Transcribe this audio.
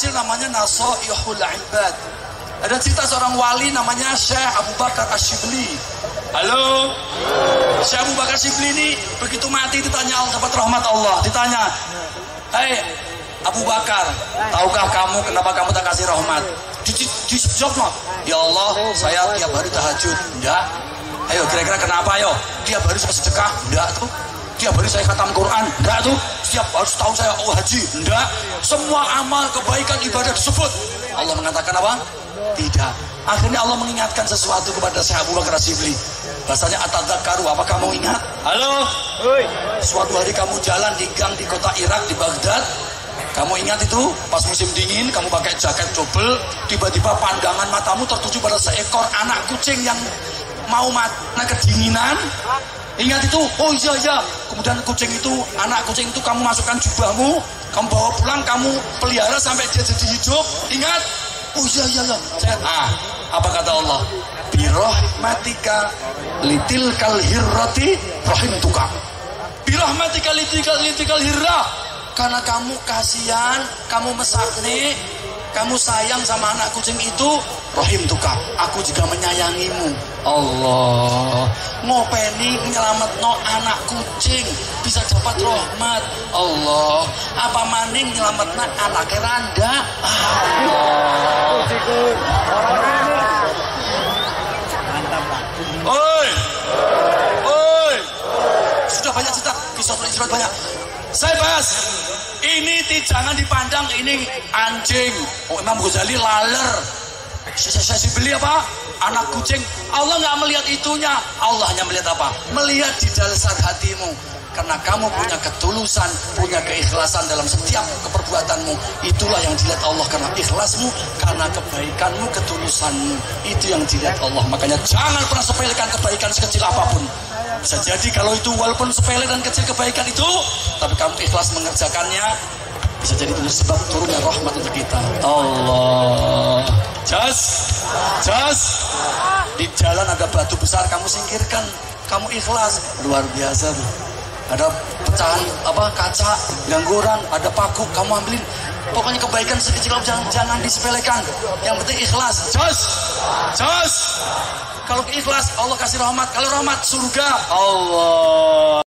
kecil namanya Nasoihul Ibad. Ada cerita seorang wali namanya Syekh Abu Bakar Asyibli. Halo. Syekh Abu Bakar Asyibli ini begitu mati ditanya Allah dapat rahmat Allah. Ditanya, Hei Abu Bakar, tahukah kamu kenapa kamu tak kasih rahmat? Dijawab no. Ya Allah, saya tiap hari tahajud. Enggak. Ayo kira-kira kenapa yo? Tiap hari sedekah. Enggak tuh. Tiap hari saya khatam Quran. Enggak tuh. Setiap harus tahu saya oh haji. Enggak. Semua amal kebaikan ibadah disebut. Allah mengatakan apa? Tidak. Akhirnya Allah mengingatkan sesuatu kepada Syekh Abu Bakar Sibli. Rasanya atadzakaru, apa kamu ingat? Halo? Suatu hari kamu jalan di gang di kota Irak, di Baghdad. Kamu ingat itu? Pas musim dingin, kamu pakai jaket double. Tiba-tiba pandangan matamu tertuju pada seekor anak kucing yang mau mati kedinginan. Ingat itu? Oh iya iya. Kemudian kucing itu, anak kucing itu kamu masukkan jubahmu, kamu bawa pulang, kamu pelihara sampai dia jadi hidup. Ingat? Oh iya iya iya. Saya, ah, apa kata Allah? Birahmatika litil kal hirrati rahim tukang. Birahmatika litil kal. Karena kamu kasihan, kamu mesakne, kamu sayang sama anak kucing itu, rahim tukang. Aku juga menyayangimu. Allah. Ngopeni nyelamat no anak kucing. Bisa dapat rahmat. Allah. Apa maning nyelamat no anak randa? Allah Oi. Oi. Sudah banyak cerita kisah Israel banyak saya bahas ini jangan dipandang ini anjing oh, Imam Ghazali laler saya, saya, beli apa? Anak kucing. Allah nggak melihat itunya. Allah hanya melihat apa? Melihat di dasar hatimu. Karena kamu punya ketulusan, punya keikhlasan dalam setiap keperbuatanmu. Itulah yang dilihat Allah karena ikhlasmu, karena kebaikanmu, ketulusanmu. Itu yang dilihat Allah. Makanya jangan pernah sepelekan kebaikan sekecil apa pun. Bisa jadi kalau itu walaupun sepele dan kecil kebaikan itu, tapi kamu ikhlas mengerjakannya, bisa jadi itu sebab turunnya rahmat untuk kita. Allah. Jas, jas. Di jalan ada batu besar, kamu singkirkan. Kamu ikhlas, luar biasa tuh. Ada pecahan apa kaca, gangguran, ada paku, kamu ambilin. Pokoknya kebaikan sekecil jangan, jangan disepelekan. Yang penting ikhlas. Jas, jas. Kalau ikhlas, Allah kasih rahmat. Kalau rahmat, surga. Allah.